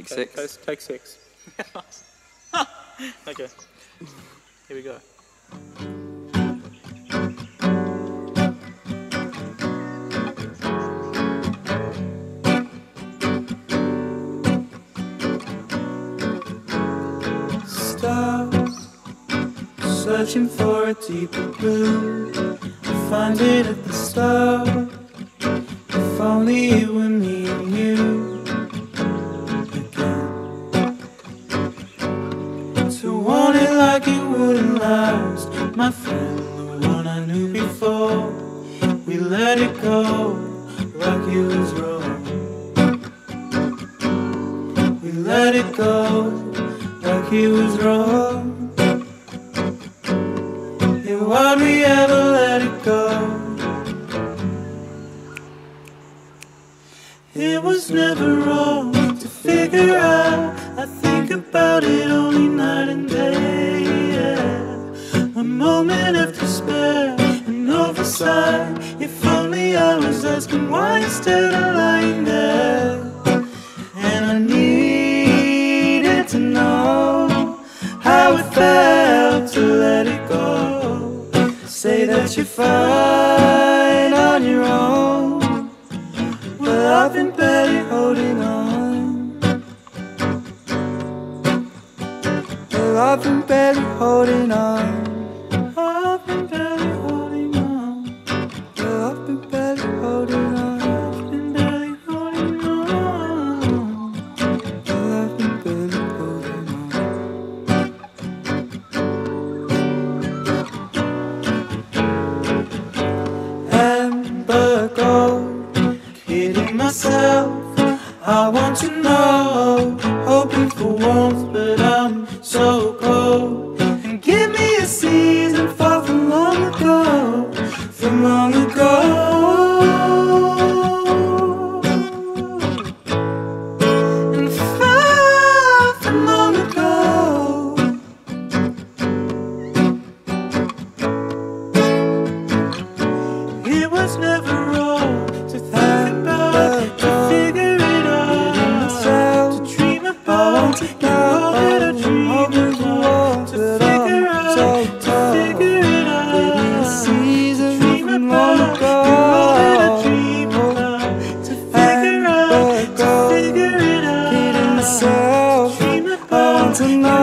Take six. Take, take six. okay. Here we go. Stars searching for a deeper blue. I find it at the start. If only it were me like it was wrong. We let it go like he was wrong. Yeah, why'd we ever let it go? It was never wrong to figure out. If only I was asking why instead of lying there. And I needed to know how it felt to let it go. Say that you're fine on your own. Well, I've been better holding on. Well, I've been barely holding on. I want to know, hoping for warmth, but I'm so cold. And give me to figure out, to figure it out, to dream about, know that I dream about, to figure out, to figure it out, to dream about, to know